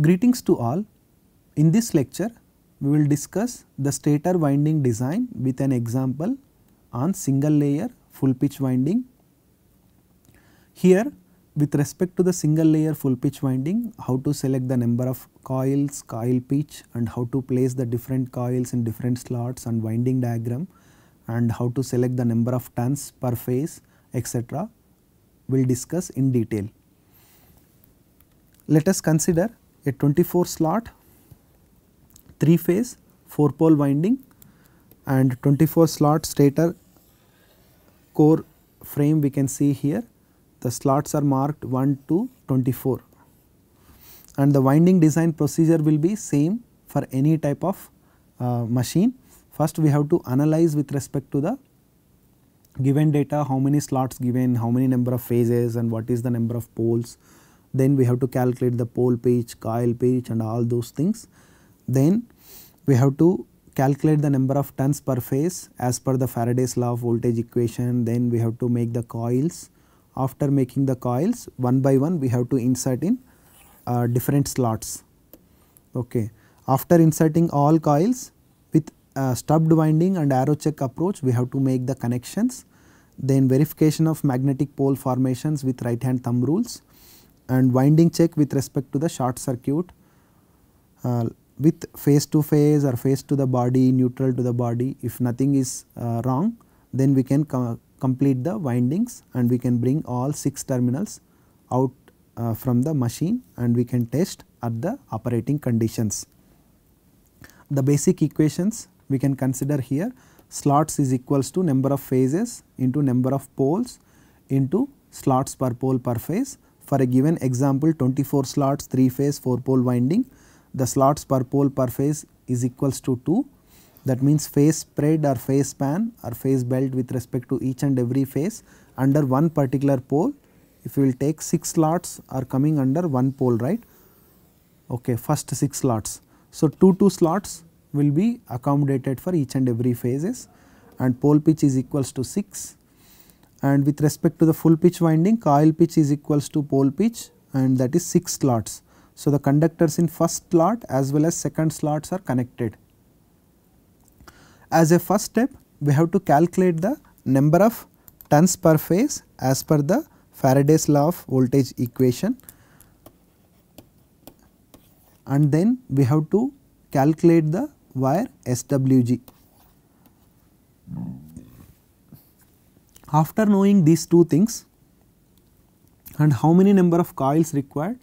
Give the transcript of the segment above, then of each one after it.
Greetings to all. In this lecture, we will discuss the stator winding design with an example on single layer full pitch winding. Here with respect to the single layer full pitch winding, how to select the number of coils, coil pitch and how to place the different coils in different slots and winding diagram and how to select the number of turns per phase etc. we will discuss in detail. Let us consider a 24 slot 3 phase 4 pole winding and 24 slot stator core frame we can see here. The slots are marked 1 to 24 and the winding design procedure will be same for any type of uh, machine. First we have to analyze with respect to the given data how many slots given, how many number of phases and what is the number of poles then we have to calculate the pole pitch, coil pitch and all those things. Then we have to calculate the number of turns per phase as per the Faraday's law of voltage equation then we have to make the coils. After making the coils one by one we have to insert in uh, different slots. Okay. After inserting all coils with uh, stubbed winding and arrow check approach we have to make the connections then verification of magnetic pole formations with right hand thumb rules and winding check with respect to the short circuit uh, with phase to phase or phase to the body neutral to the body. If nothing is uh, wrong then we can co complete the windings and we can bring all 6 terminals out uh, from the machine and we can test at the operating conditions. The basic equations we can consider here. Slots is equals to number of phases into number of poles into slots per pole per phase for a given example 24 slots 3 phase 4 pole winding. The slots per pole per phase is equals to 2 that means phase spread or phase span or phase belt with respect to each and every phase under one particular pole. If you will take 6 slots are coming under one pole right? Okay first 6 slots. So 2 2 slots will be accommodated for each and every phases. And pole pitch is equals to 6 and with respect to the full pitch winding coil pitch is equals to pole pitch and that is 6 slots. So, the conductors in first slot as well as second slots are connected. As a first step we have to calculate the number of turns per phase as per the Faraday's law of voltage equation and then we have to calculate the wire SWG. After knowing these two things and how many number of coils required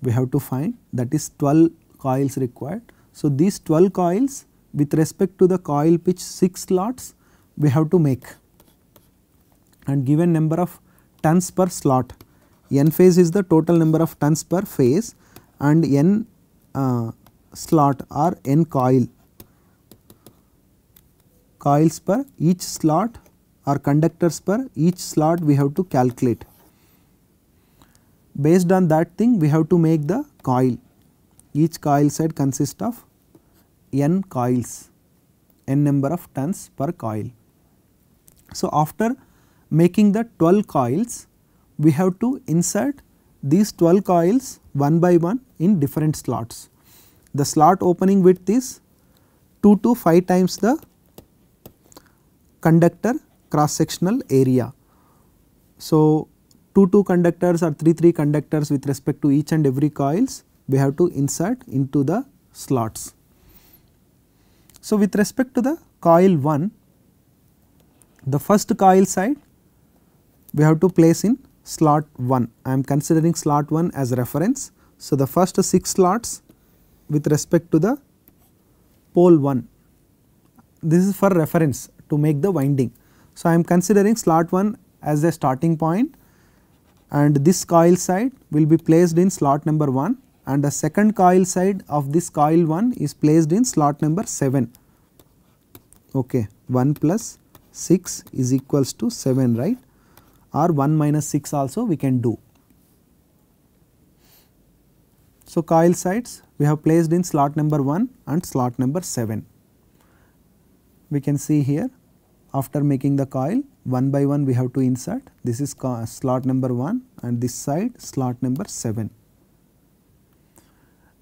we have to find that is 12 coils required. So, these 12 coils with respect to the coil pitch 6 slots we have to make. And given number of turns per slot. N phase is the total number of turns per phase and n uh, slot or n coil. Coils per each slot or conductors per each slot we have to calculate. Based on that thing we have to make the coil. Each coil set consists of n coils, n number of turns per coil. So, after making the 12 coils we have to insert these 12 coils one by one in different slots. The slot opening width is 2 to 5 times the conductor cross sectional area. So, 2 2 conductors or 3 3 conductors with respect to each and every coils we have to insert into the slots. So, with respect to the coil 1 the first coil side we have to place in slot 1 I am considering slot 1 as reference. So, the first 6 slots with respect to the pole 1 this is for reference to make the winding. So, I am considering slot 1 as a starting point and this coil side will be placed in slot number 1 and the second coil side of this coil 1 is placed in slot number 7. Okay, 1 plus 6 is equals to 7 right or 1 minus 6 also we can do. So, coil sides we have placed in slot number 1 and slot number 7. We can see here after making the coil one by one we have to insert this is slot number 1 and this side slot number 7.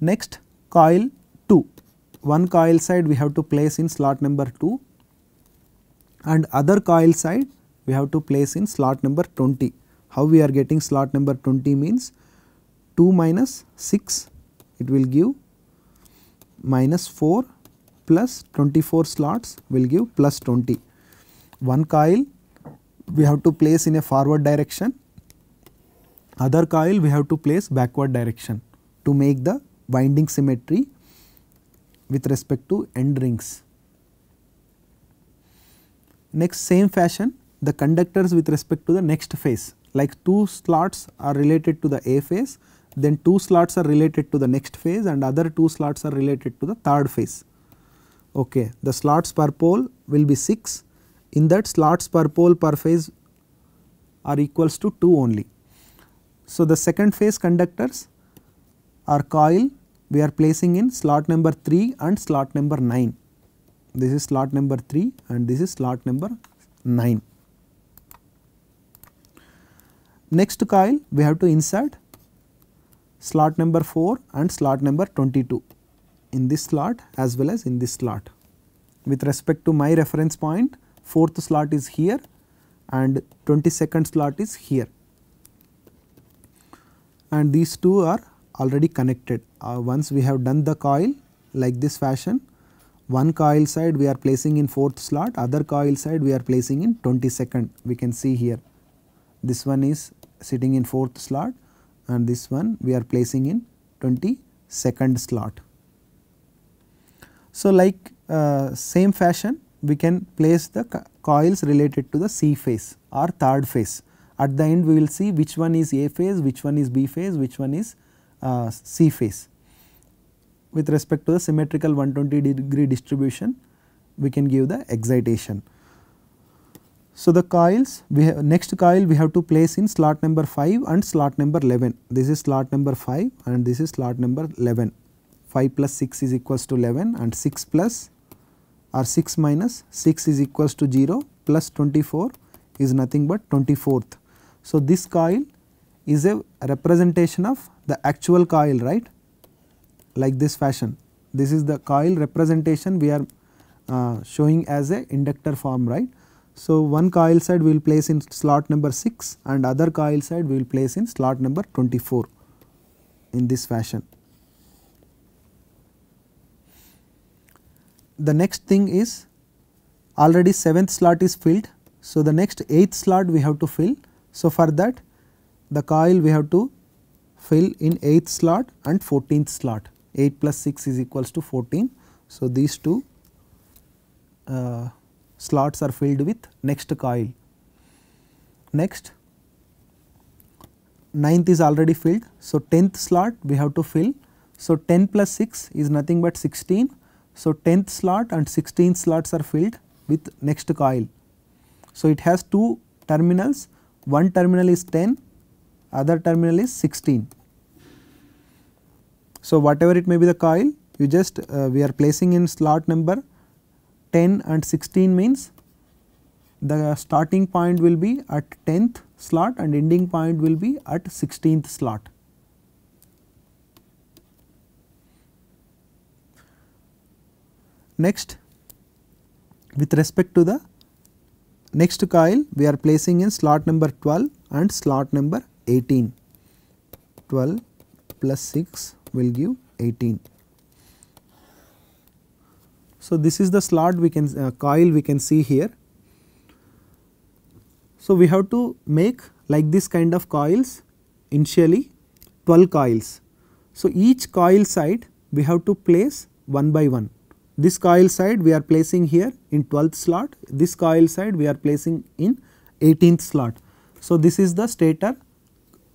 Next coil 2, one coil side we have to place in slot number 2 and other coil side we have to place in slot number 20. How we are getting slot number 20 means 2 minus 6 it will give minus 4 plus 24 slots will give plus 20. One coil we have to place in a forward direction, other coil we have to place backward direction to make the winding symmetry with respect to end rings. Next same fashion the conductors with respect to the next phase like two slots are related to the A phase then two slots are related to the next phase and other two slots are related to the third phase. Okay. The slots per pole will be 6 in that slots per pole per phase are equals to 2 only. So, the second phase conductors are coil we are placing in slot number 3 and slot number 9. This is slot number 3 and this is slot number 9. Next coil we have to insert slot number 4 and slot number 22 in this slot as well as in this slot. With respect to my reference point fourth slot is here and 22nd slot is here and these two are already connected. Uh, once we have done the coil like this fashion one coil side we are placing in fourth slot other coil side we are placing in 22nd we can see here this one is sitting in fourth slot and this one we are placing in 22nd slot. So, like uh, same fashion we can place the co coils related to the C phase or third phase. At the end we will see which one is A phase, which one is B phase, which one is uh, C phase. With respect to the symmetrical 120 degree distribution we can give the excitation. So, the coils we have next coil we have to place in slot number 5 and slot number 11. This is slot number 5 and this is slot number 11. 5 plus 6 is equals to 11 and 6 plus or 6 minus 6 is equals to 0 plus 24 is nothing but 24th. So, this coil is a representation of the actual coil right like this fashion. This is the coil representation we are uh, showing as a inductor form right. So, one coil side we will place in slot number 6 and other coil side we will place in slot number 24 in this fashion. The next thing is already 7th slot is filled. So, the next 8th slot we have to fill. So, for that the coil we have to fill in 8th slot and 14th slot 8 plus 6 is equals to 14. So, these two uh, slots are filled with next coil. Next ninth is already filled. So, 10th slot we have to fill. So, 10 plus 6 is nothing but 16. So, 10th slot and 16th slots are filled with next coil. So, it has two terminals, one terminal is 10, other terminal is 16. So, whatever it may be the coil, you just uh, we are placing in slot number 10 and 16 means the starting point will be at 10th slot and ending point will be at 16th slot. Next with respect to the next coil we are placing in slot number 12 and slot number 18. 12 plus 6 will give 18. So, this is the slot we can uh, coil we can see here. So, we have to make like this kind of coils initially 12 coils. So, each coil side we have to place one by one. This coil side we are placing here in 12th slot, this coil side we are placing in 18th slot. So, this is the stator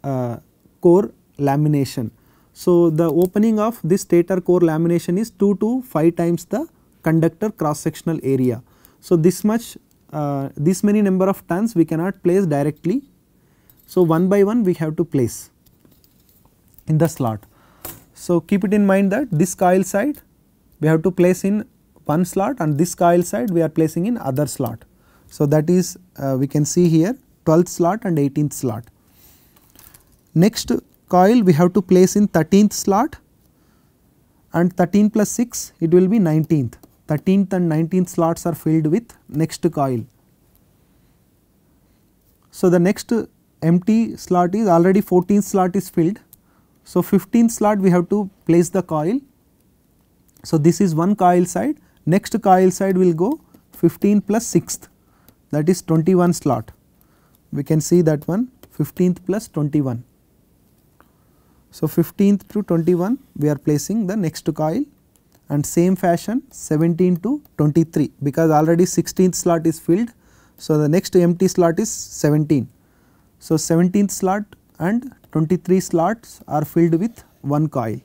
uh, core lamination. So, the opening of this stator core lamination is 2 to 5 times the conductor cross sectional area. So, this much uh, this many number of turns we cannot place directly. So, one by one we have to place in the slot. So, keep it in mind that this coil side we have to place in one slot and this coil side we are placing in other slot. So, that is uh, we can see here 12th slot and 18th slot. Next coil we have to place in 13th slot and 13 plus 6 it will be 19th 13th and 19th slots are filled with next coil. So, the next empty slot is already 14th slot is filled. So, 15th slot we have to place the coil. So, this is one coil side next coil side will go 15 plus 6th that is 21 slot. We can see that one 15th plus 21. So, 15th to 21 we are placing the next coil and same fashion 17 to 23 because already 16th slot is filled. So, the next empty slot is 17. So, 17th slot and 23 slots are filled with one coil.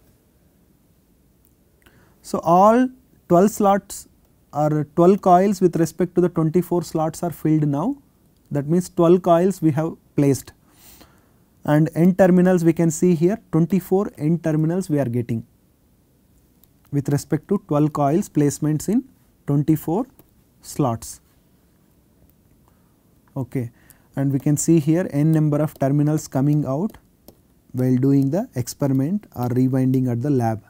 So, all 12 slots or 12 coils with respect to the 24 slots are filled now that means 12 coils we have placed and end terminals we can see here 24 end terminals we are getting with respect to 12 coils placements in 24 slots. Okay. And we can see here n number of terminals coming out while doing the experiment or rewinding at the lab.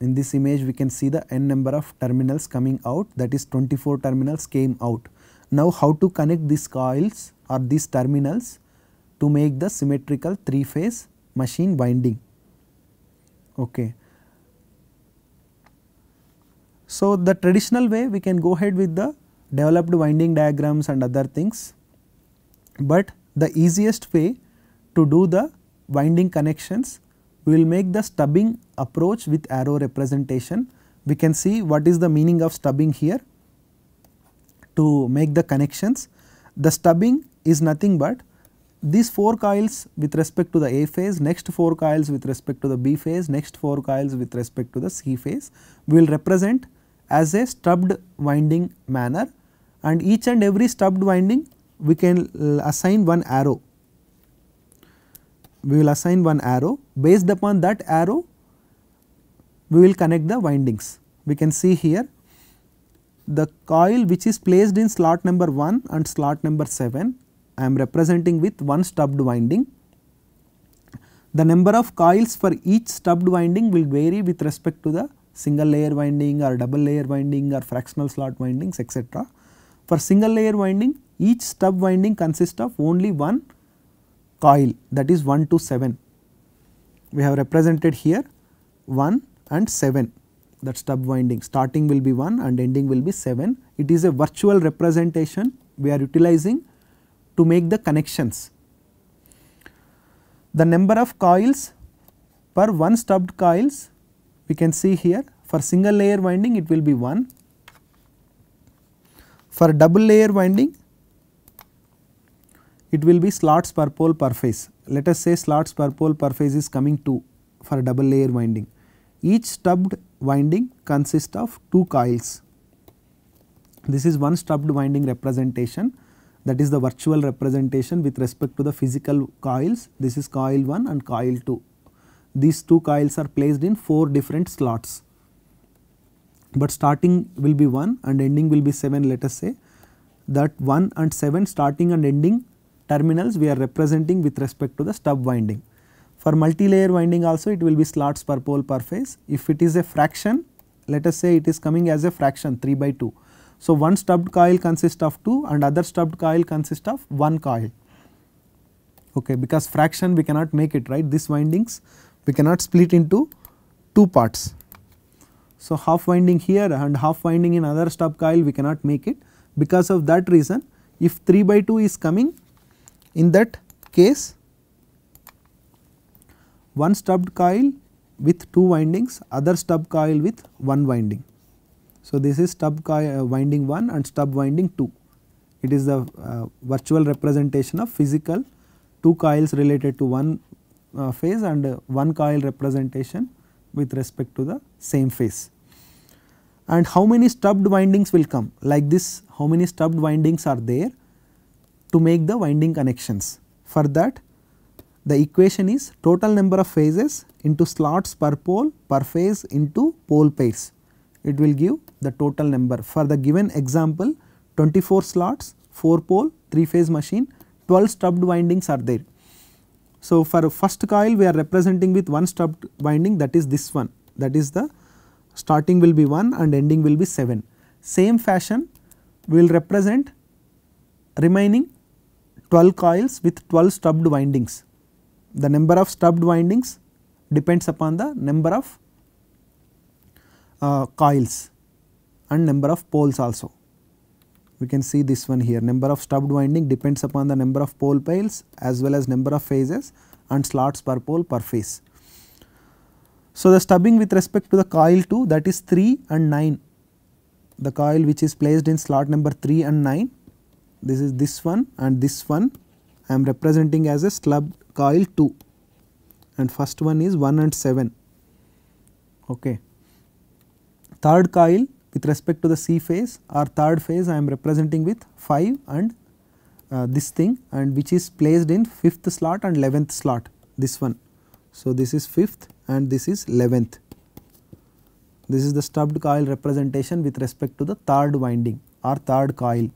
In this image we can see the n number of terminals coming out that is 24 terminals came out. Now how to connect these coils or these terminals to make the symmetrical 3 phase machine winding. Okay. So, the traditional way we can go ahead with the developed winding diagrams and other things, but the easiest way to do the winding connections we will make the stubbing approach with arrow representation. We can see what is the meaning of stubbing here to make the connections. The stubbing is nothing but these 4 coils with respect to the A phase, next 4 coils with respect to the B phase, next 4 coils with respect to the C phase we will represent as a stubbed winding manner and each and every stubbed winding we can assign one arrow. We will assign one arrow based upon that arrow we will connect the windings. We can see here the coil which is placed in slot number 1 and slot number 7 I am representing with one stubbed winding. The number of coils for each stubbed winding will vary with respect to the single layer winding or double layer winding or fractional slot windings etc. For single layer winding each stub winding consists of only one coil that is 1 to 7. We have represented here 1 and 7 that stub winding starting will be 1 and ending will be 7. It is a virtual representation we are utilizing to make the connections. The number of coils per one stubbed coils we can see here for single layer winding it will be 1. For double layer winding it will be slots per pole per phase. Let us say slots per pole per phase is coming 2 for a double layer winding. Each stubbed winding consists of 2 coils. This is one stubbed winding representation that is the virtual representation with respect to the physical coils. This is coil 1 and coil 2. These two coils are placed in 4 different slots, but starting will be 1 and ending will be 7 let us say that 1 and 7 starting and ending terminals we are representing with respect to the stub winding. For multi-layer winding also it will be slots per pole per phase. If it is a fraction let us say it is coming as a fraction 3 by 2 so, one stubbed coil consists of 2 and other stubbed coil consists of 1 coil okay, because fraction we cannot make it right this windings we cannot split into 2 parts. So, half winding here and half winding in other stub coil we cannot make it because of that reason if 3 by 2 is coming in that case one stubbed coil with 2 windings other stub coil with 1 winding. So, this is stub uh, winding 1 and stub winding 2. It is the uh, virtual representation of physical 2 coils related to one uh, phase and uh, 1 coil representation with respect to the same phase. And how many stubbed windings will come like this how many stubbed windings are there to make the winding connections. For that the equation is total number of phases into slots per pole per phase into pole pairs it will give the total number. For the given example 24 slots, 4 pole, 3 phase machine, 12 stubbed windings are there. So, for first coil we are representing with one stubbed winding that is this one that is the starting will be 1 and ending will be 7. Same fashion we will represent remaining 12 coils with 12 stubbed windings. The number of stubbed windings depends upon the number of uh, coils and number of poles also. We can see this one here number of stubbed winding depends upon the number of pole pairs as well as number of phases and slots per pole per phase. So, the stubbing with respect to the coil 2 that is 3 and 9 the coil which is placed in slot number 3 and 9 this is this one and this one I am representing as a stub coil 2 and first one is 1 and 7 okay. Third coil with respect to the C phase or third phase I am representing with 5 and uh, this thing and which is placed in 5th slot and 11th slot this one. So, this is 5th and this is 11th. This is the stubbed coil representation with respect to the third winding or third coil.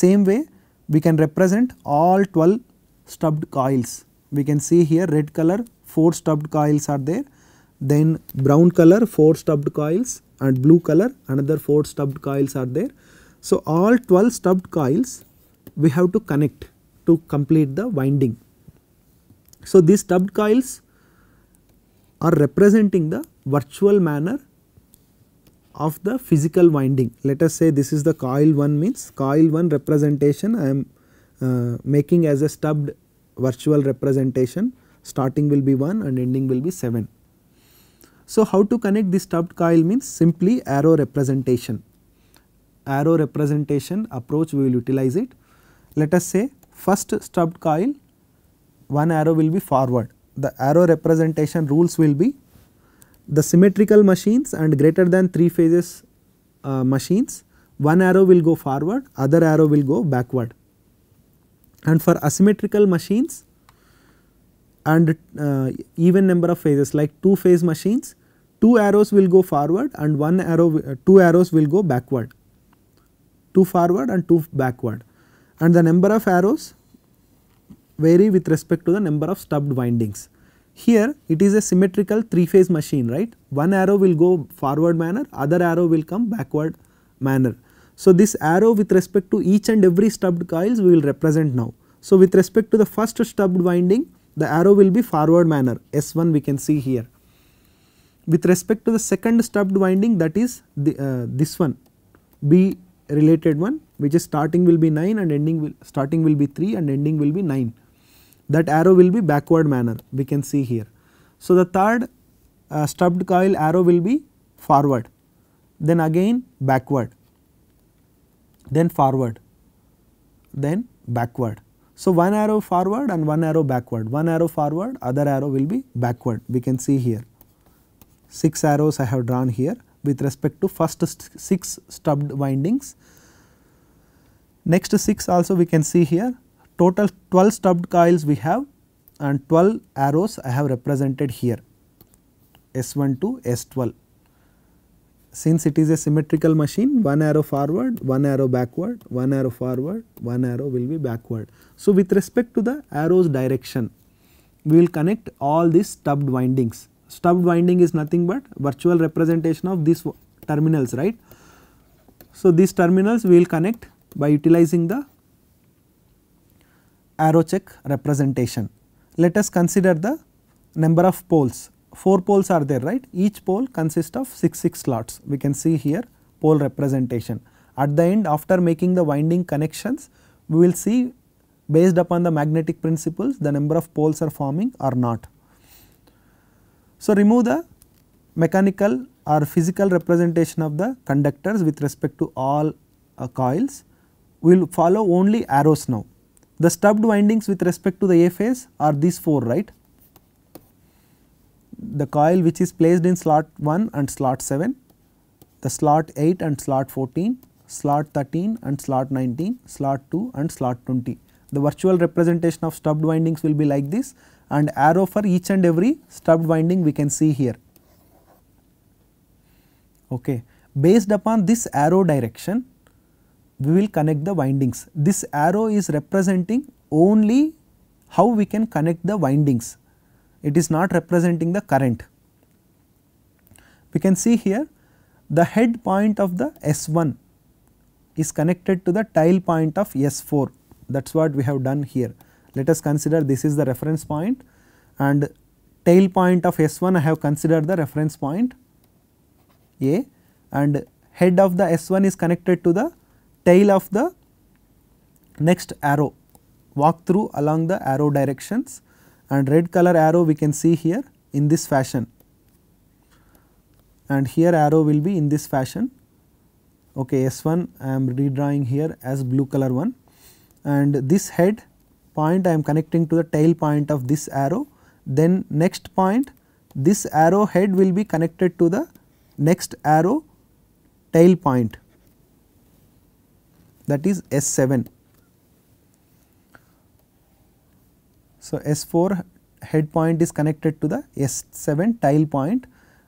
Same way we can represent all 12 stubbed coils. We can see here red color 4 stubbed coils are there, then brown color 4 stubbed coils and blue color another 4 stubbed coils are there. So, all 12 stubbed coils we have to connect to complete the winding. So, these stubbed coils are representing the virtual manner of the physical winding. Let us say this is the coil 1 means coil 1 representation I am uh, making as a stubbed virtual representation starting will be 1 and ending will be 7. So, how to connect this stubbed coil means simply arrow representation. Arrow representation approach we will utilize it. Let us say first stubbed coil one arrow will be forward. The arrow representation rules will be the symmetrical machines and greater than 3 phases uh, machines one arrow will go forward other arrow will go backward. And for asymmetrical machines and uh, even number of phases like 2 phase machines 2 arrows will go forward and 1 arrow uh, 2 arrows will go backward. 2 forward and 2 backward. And the number of arrows vary with respect to the number of stubbed windings. Here it is a symmetrical 3 phase machine right, one arrow will go forward manner, other arrow will come backward manner. So, this arrow with respect to each and every stubbed coils we will represent now. So, with respect to the first stubbed winding the arrow will be forward manner S1 we can see here. With respect to the second stubbed winding that is the, uh, this one B related one which is starting will be 9 and ending will starting will be 3 and ending will be 9 that arrow will be backward manner. We can see here. So, the third uh, stubbed coil arrow will be forward. Then again backward. Then forward. Then backward. So, one arrow forward and one arrow backward. One arrow forward other arrow will be backward. We can see here. 6 arrows I have drawn here with respect to first 6 stubbed windings. Next 6 also we can see here total 12 stubbed coils we have and 12 arrows I have represented here S1 to S12. Since it is a symmetrical machine one arrow forward, one arrow backward, one arrow forward, one arrow will be backward. So, with respect to the arrows direction we will connect all these stubbed windings. Stubbed winding is nothing but virtual representation of these terminals right. So, these terminals we will connect by utilizing the arrow check representation. Let us consider the number of poles, 4 poles are there right, each pole consists of 6 6 slots, we can see here pole representation. At the end after making the winding connections, we will see based upon the magnetic principles the number of poles are forming or not. So, remove the mechanical or physical representation of the conductors with respect to all uh, coils, we will follow only arrows now. The stubbed windings with respect to the A phase are these 4 right. The coil which is placed in slot 1 and slot 7, the slot 8 and slot 14, slot 13 and slot 19, slot 2 and slot 20. The virtual representation of stubbed windings will be like this and arrow for each and every stubbed winding we can see here. Okay. Based upon this arrow direction we will connect the windings. This arrow is representing only how we can connect the windings, it is not representing the current. we can see here the head point of the S1 is connected to the tail point of S4 that is what we have done here. Let us consider this is the reference point and tail point of S1 I have considered the reference point A and head of the S1 is connected to the tail of the next arrow. Walk through along the arrow directions and red color arrow we can see here in this fashion. And here arrow will be in this fashion. Okay S1 I am redrawing here as blue color one. And this head point I am connecting to the tail point of this arrow. Then next point this arrow head will be connected to the next arrow tail point that is S7. So, S4 head point is connected to the S7 tail point,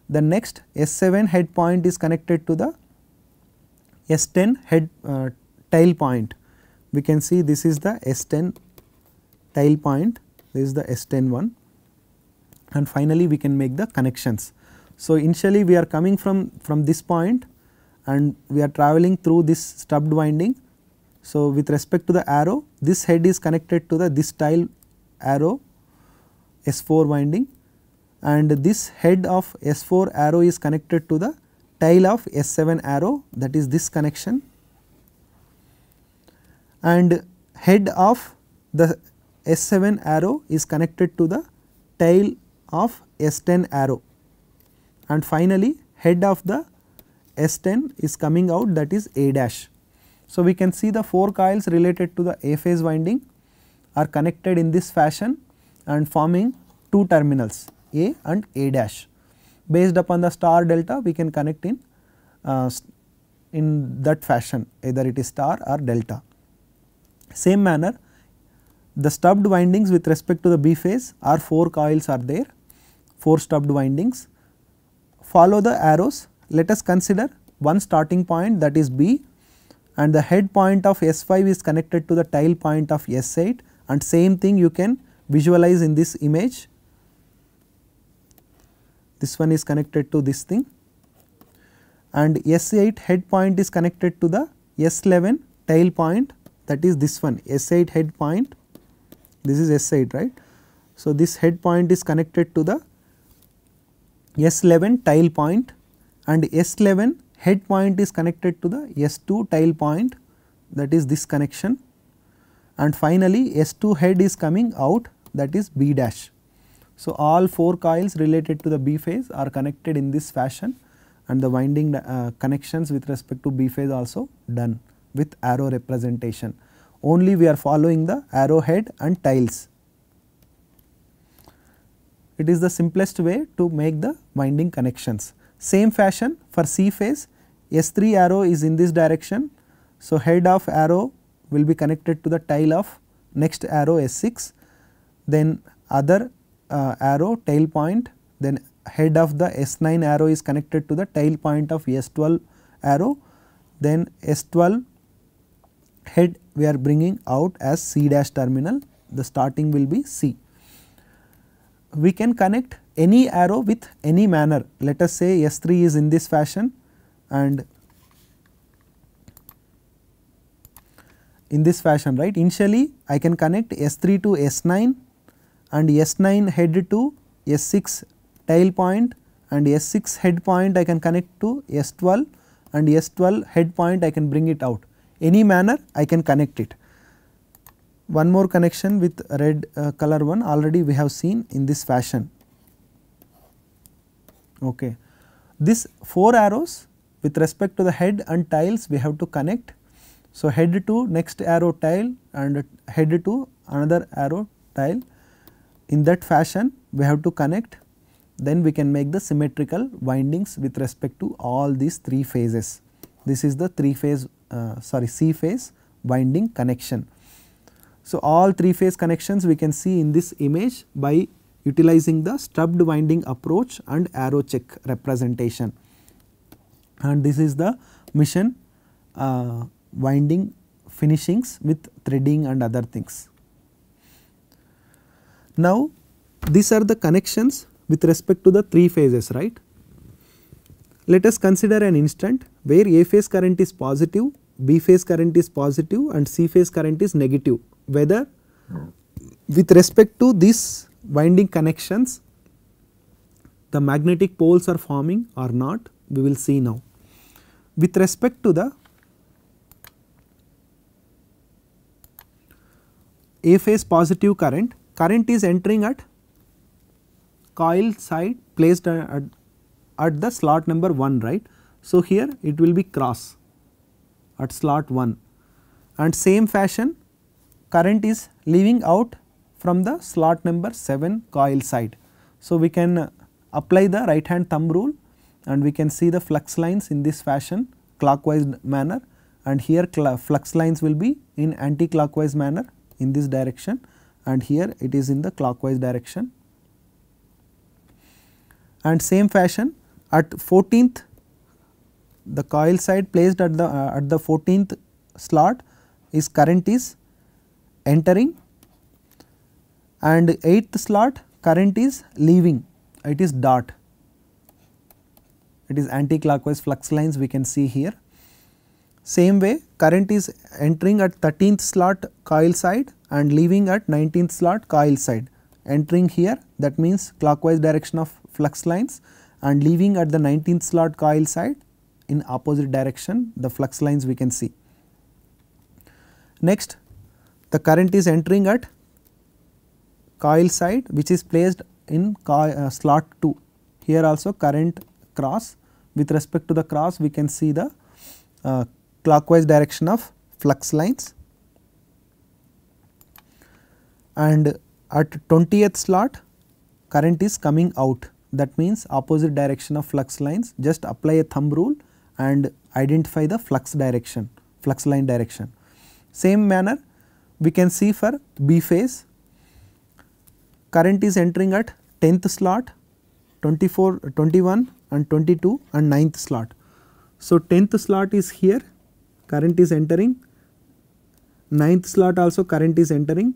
the next S7 head point is connected to the S10 head uh, tail point. We can see this is the S10 tail point, this is the S10 one and finally we can make the connections. So, initially we are coming from, from this point and we are traveling through this stubbed winding. So, with respect to the arrow this head is connected to the this tail arrow S4 winding. And this head of S4 arrow is connected to the tail of S7 arrow that is this connection. And head of the S7 arrow is connected to the tail of S10 arrow. And finally head of the S10 is coming out that is A dash. So, we can see the 4 coils related to the A phase winding are connected in this fashion and forming 2 terminals A and A dash. Based upon the star delta we can connect in uh, in that fashion either it is star or delta. Same manner the stubbed windings with respect to the B phase are 4 coils are there 4 stubbed windings. Follow the arrows let us consider one starting point that is B and the head point of S5 is connected to the tail point of S8 and same thing you can visualize in this image. This one is connected to this thing. And S8 head point is connected to the S11 tail point. That is this one S8 head point. This is S8 right. So, this head point is connected to the S11 tail point. And S11 head point is connected to the S2 tail point that is this connection and finally S2 head is coming out that is B dash. So, all 4 coils related to the B phase are connected in this fashion and the winding uh, connections with respect to B phase also done with arrow representation. Only we are following the arrow head and tails it is the simplest way to make the winding connections. Same fashion for C phase. S3 arrow is in this direction. So, head of arrow will be connected to the tail of next arrow S6 then other uh, arrow tail point. Then head of the S9 arrow is connected to the tail point of S12 arrow. Then S12 head we are bringing out as C dash terminal. The starting will be C. We can connect any arrow with any manner. Let us say S3 is in this fashion and in this fashion right. Initially I can connect S3 to S9 and S9 head to S6 tail point and S6 head point I can connect to S12 and S12 head point I can bring it out. Any manner I can connect it one more connection with red uh, color one already we have seen in this fashion. Okay. This 4 arrows with respect to the head and tails we have to connect. So, head to next arrow tile and head to another arrow tile. in that fashion we have to connect then we can make the symmetrical windings with respect to all these 3 phases. This is the 3 phase uh, sorry C phase winding connection. So, all 3 phase connections we can see in this image by utilizing the stubbed winding approach and arrow check representation and this is the mission uh, winding finishings with threading and other things. Now, these are the connections with respect to the 3 phases right. Let us consider an instant where A phase current is positive, B phase current is positive and C phase current is negative. Whether with respect to these winding connections the magnetic poles are forming or not we will see now. With respect to the A phase positive current, current is entering at coil side placed at, at the slot number 1 right. So, here it will be cross at slot 1 and same fashion current is leaving out from the slot number 7 coil side. So, we can apply the right hand thumb rule and we can see the flux lines in this fashion clockwise manner and here flux lines will be in anti-clockwise manner in this direction and here it is in the clockwise direction. And same fashion at 14th the coil side placed at the uh, at the 14th slot is current is entering and 8th slot current is leaving it is dot it is anti-clockwise flux lines we can see here. Same way current is entering at 13th slot coil side and leaving at 19th slot coil side entering here that means clockwise direction of flux lines and leaving at the 19th slot coil side in opposite direction the flux lines we can see. Next the current is entering at coil side which is placed in uh, slot 2 here also current cross. With respect to the cross we can see the uh, clockwise direction of flux lines. And at 20th slot current is coming out. That means opposite direction of flux lines. Just apply a thumb rule and identify the flux direction flux line direction. Same manner we can see for B phase current is entering at 10th slot 24 21 and 22 and 9th slot. So, 10th slot is here current is entering. 9th slot also current is entering.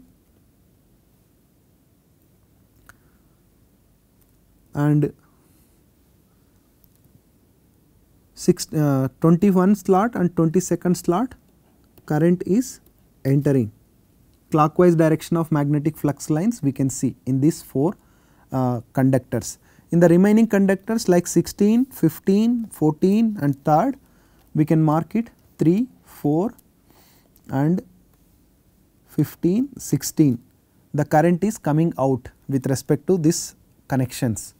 And 6 uh, 21 slot and 22nd slot current is entering clockwise direction of magnetic flux lines we can see in these 4 uh, conductors. In the remaining conductors like 16, 15, 14 and 3rd we can mark it 3, 4 and 15, 16 the current is coming out with respect to this connections.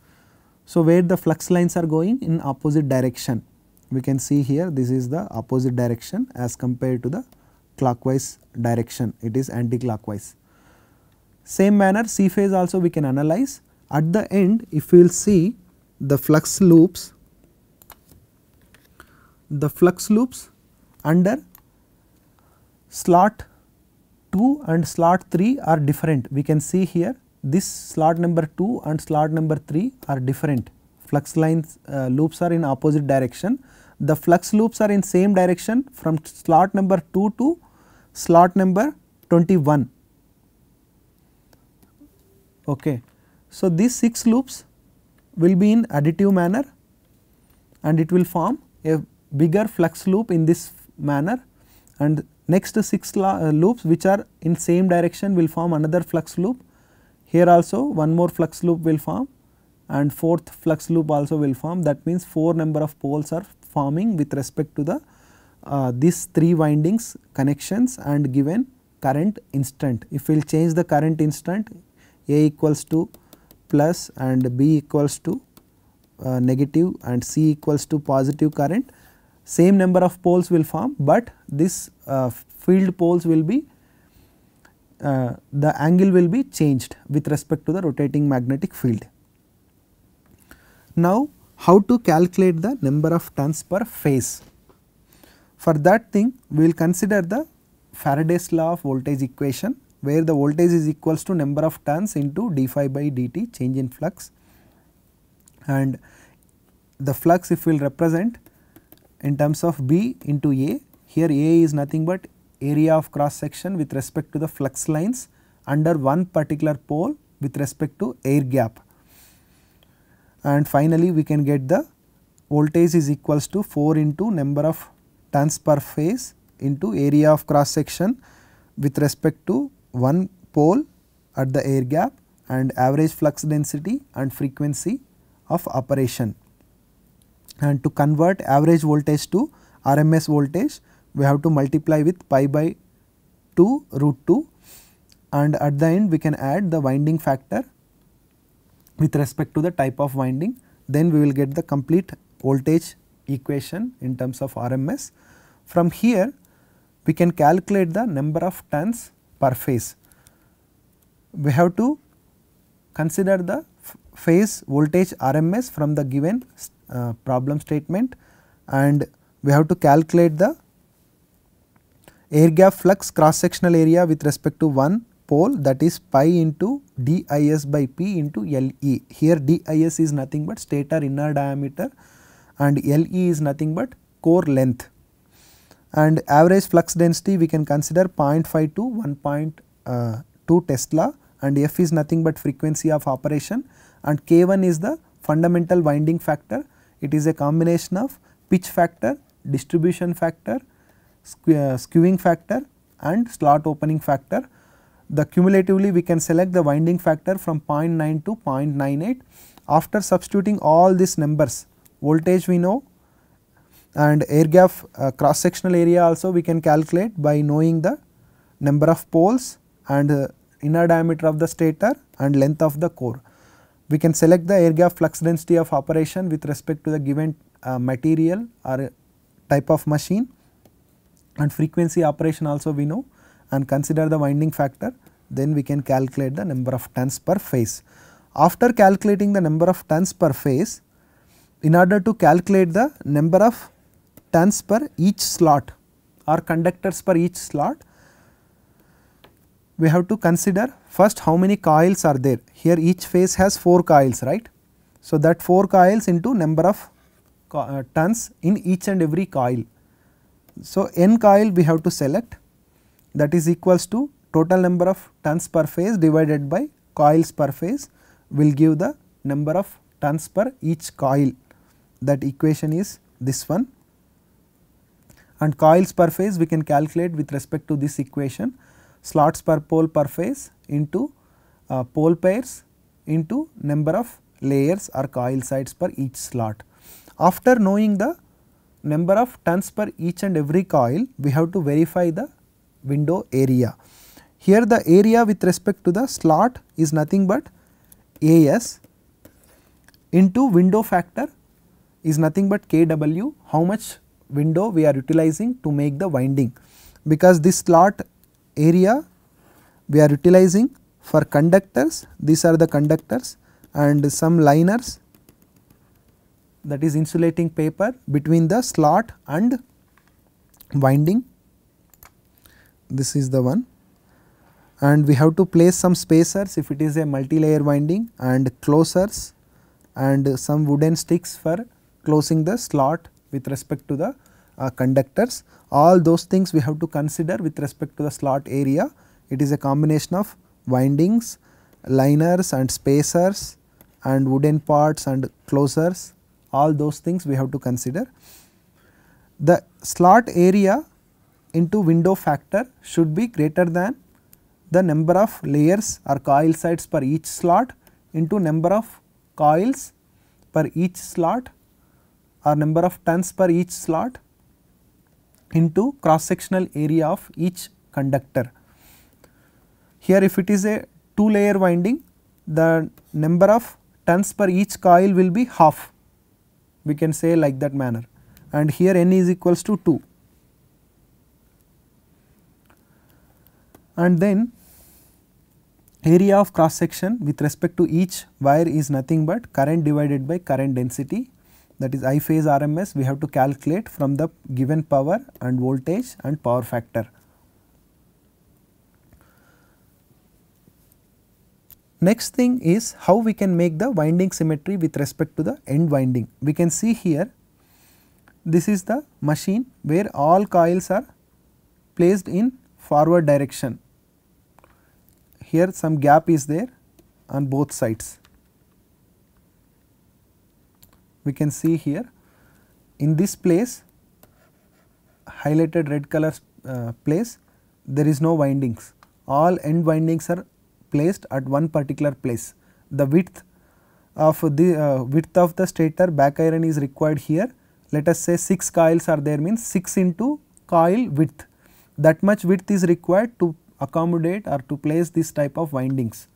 So, where the flux lines are going in opposite direction we can see here this is the opposite direction as compared to the clockwise direction it is anti-clockwise. Same manner C phase also we can analyze at the end if we will see the flux loops, the flux loops under slot 2 and slot 3 are different. We can see here this slot number 2 and slot number 3 are different. Flux lines uh, loops are in opposite direction. The flux loops are in same direction from slot number 2 to slot number 21. Okay. So, these 6 loops will be in additive manner and it will form a bigger flux loop in this manner and next 6 uh, loops which are in same direction will form another flux loop. Here also one more flux loop will form and fourth flux loop also will form that means 4 number of poles are forming with respect to the uh, these 3 windings connections and given current instant. If we will change the current instant A equals to plus and B equals to uh, negative and C equals to positive current same number of poles will form, but this uh, field poles will be uh, the angle will be changed with respect to the rotating magnetic field. Now, how to calculate the number of turns per phase? For that thing we will consider the Faraday's law of voltage equation where the voltage is equals to number of turns into d phi by dt change in flux and the flux if we will represent in terms of B into A here A is nothing but area of cross section with respect to the flux lines under one particular pole with respect to air gap and finally we can get the voltage is equals to 4 into number of turns per phase into area of cross section with respect to one pole at the air gap and average flux density and frequency of operation. And to convert average voltage to RMS voltage we have to multiply with pi by 2 root 2 and at the end we can add the winding factor with respect to the type of winding then we will get the complete voltage equation in terms of RMS. From here we can calculate the number of turns per phase. We have to consider the phase voltage RMS from the given uh, problem statement and we have to calculate the air gap flux cross sectional area with respect to one pole that is pi into dis by p into Le. Here dis is nothing but stator inner diameter and Le is nothing but core length and average flux density we can consider 0.5 to uh, 1.2 Tesla and F is nothing but frequency of operation and K1 is the fundamental winding factor. It is a combination of pitch factor, distribution factor, uh, skewing factor and slot opening factor the cumulatively we can select the winding factor from 0.9 to 0.98. After substituting all these numbers voltage we know and air gap uh, cross sectional area also we can calculate by knowing the number of poles and uh, inner diameter of the stator and length of the core. We can select the air gap flux density of operation with respect to the given uh, material or type of machine and frequency operation also we know and consider the winding factor then we can calculate the number of turns per phase. After calculating the number of turns per phase in order to calculate the number of turns per each slot or conductors per each slot we have to consider first how many coils are there here each phase has 4 coils right. So, that 4 coils into number of uh, turns in each and every coil. So, n coil we have to select that is equals to total number of turns per phase divided by coils per phase will give the number of turns per each coil. That equation is this one. And coils per phase we can calculate with respect to this equation. Slots per pole per phase into uh, pole pairs into number of layers or coil sides per each slot. After knowing the number of turns per each and every coil we have to verify the window area. Here the area with respect to the slot is nothing but AS into window factor is nothing but KW how much window we are utilizing to make the winding? Because this slot area we are utilizing for conductors. These are the conductors and some liners that is insulating paper between the slot and winding this is the one and we have to place some spacers if it is a multi-layer winding and closers and some wooden sticks for closing the slot with respect to the uh, conductors. All those things we have to consider with respect to the slot area. It is a combination of windings, liners and spacers and wooden parts and closers all those things we have to consider. The slot area into window factor should be greater than the number of layers or coil sides per each slot into number of coils per each slot or number of turns per each slot into cross sectional area of each conductor. Here if it is a 2 layer winding the number of turns per each coil will be half. We can say like that manner. And here n is equals to 2 and then area of cross section with respect to each wire is nothing but current divided by current density that is I phase RMS we have to calculate from the given power and voltage and power factor. Next thing is how we can make the winding symmetry with respect to the end winding. We can see here this is the machine where all coils are placed in forward direction here some gap is there on both sides. We can see here in this place highlighted red color uh, place there is no windings all end windings are placed at one particular place. The width of the uh, width of the stator back iron is required here let us say 6 coils are there means 6 into coil width that much width is required to accommodate or to place this type of windings.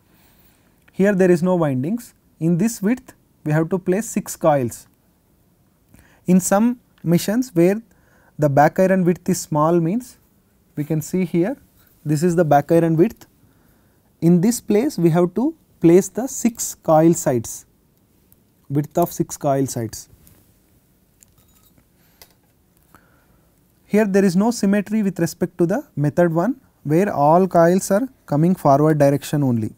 Here there is no windings in this width we have to place 6 coils. In some machines where the back iron width is small means we can see here this is the back iron width. In this place we have to place the 6 coil sides width of 6 coil sides. Here there is no symmetry with respect to the method 1 where all coils are coming forward direction only.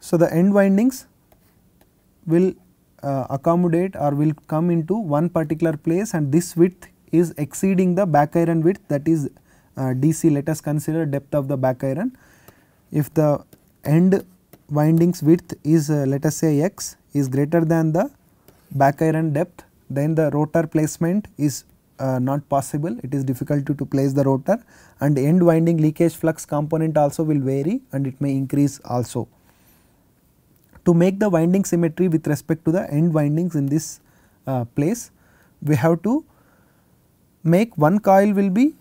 So, the end windings will uh, accommodate or will come into one particular place and this width is exceeding the back iron width that is uh, DC let us consider depth of the back iron. If the end windings width is uh, let us say x is greater than the back iron depth then the rotor placement is uh, not possible it is difficult to, to place the rotor and end winding leakage flux component also will vary and it may increase also. To make the winding symmetry with respect to the end windings in this uh, place we have to make one coil will be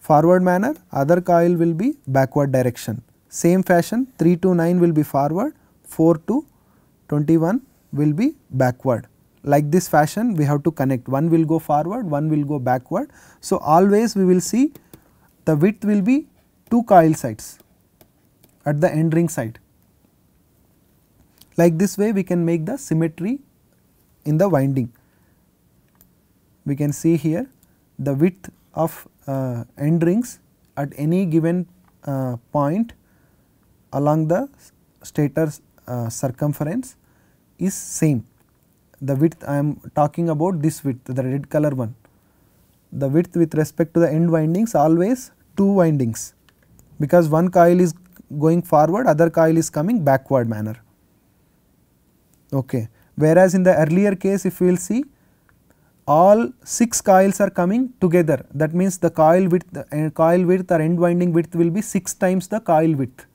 forward manner other coil will be backward direction. Same fashion 3 to 9 will be forward 4 to 21 will be backward like this fashion we have to connect one will go forward one will go backward. So, always we will see the width will be 2 coil sides at the end ring side. Like this way we can make the symmetry in the winding. We can see here the width of uh, end rings at any given uh, point along the stator uh, circumference is same the width I am talking about this width the red color one. The width with respect to the end windings always 2 windings because one coil is going forward other coil is coming backward manner. Okay. Whereas in the earlier case if we will see all 6 coils are coming together that means the coil width uh, coil width or end winding width will be 6 times the coil width.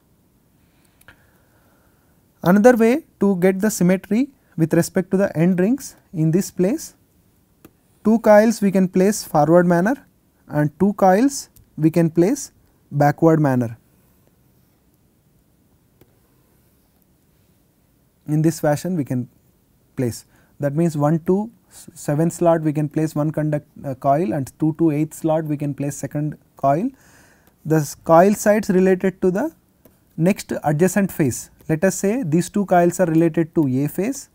Another way to get the symmetry with respect to the end rings in this place 2 coils we can place forward manner and 2 coils we can place backward manner. In this fashion we can place that means 1 to 7 slot we can place one conduct uh, coil and 2 to 8 slot we can place second coil. The coil sides related to the next adjacent phase let us say these two coils are related to A phase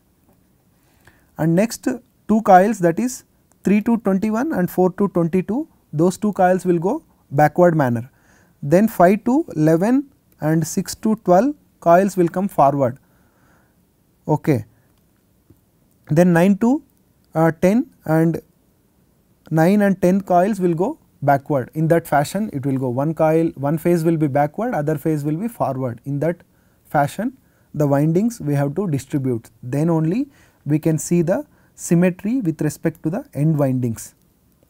and next 2 coils that is 3 to 21 and 4 to 22 those 2 coils will go backward manner. Then 5 to 11 and 6 to 12 coils will come forward. Okay. Then 9 to uh, 10 and 9 and 10 coils will go backward in that fashion it will go one coil one phase will be backward other phase will be forward in that fashion the windings we have to distribute then only we can see the symmetry with respect to the end windings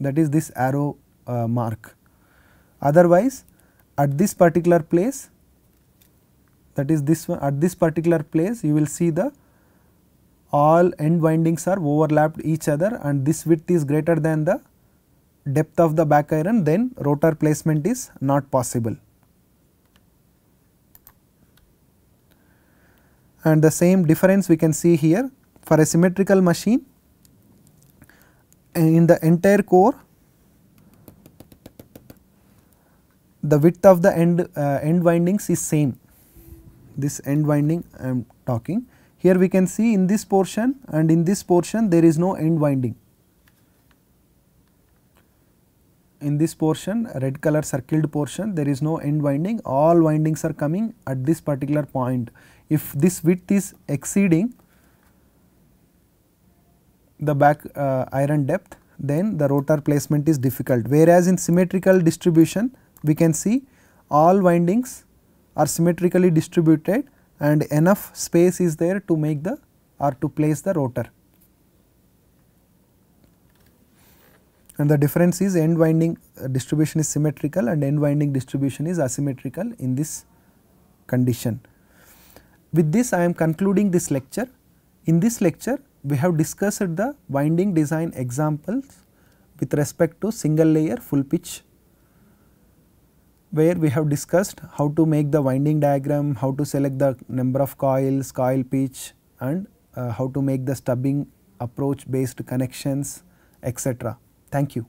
that is this arrow uh, mark. Otherwise at this particular place that is this one at this particular place you will see the all end windings are overlapped each other and this width is greater than the depth of the back iron then rotor placement is not possible. And the same difference we can see here for a symmetrical machine. In the entire core the width of the end uh, end windings is same. This end winding I am talking. Here we can see in this portion and in this portion there is no end winding. In this portion red color circled portion there is no end winding. All windings are coming at this particular point if this width is exceeding the back uh, iron depth then the rotor placement is difficult whereas in symmetrical distribution we can see all windings are symmetrically distributed and enough space is there to make the or to place the rotor. And the difference is end winding uh, distribution is symmetrical and end winding distribution is asymmetrical in this condition. With this I am concluding this lecture. In this lecture we have discussed the winding design examples with respect to single layer full pitch where we have discussed how to make the winding diagram, how to select the number of coils, coil pitch and uh, how to make the stubbing approach based connections etc. Thank you.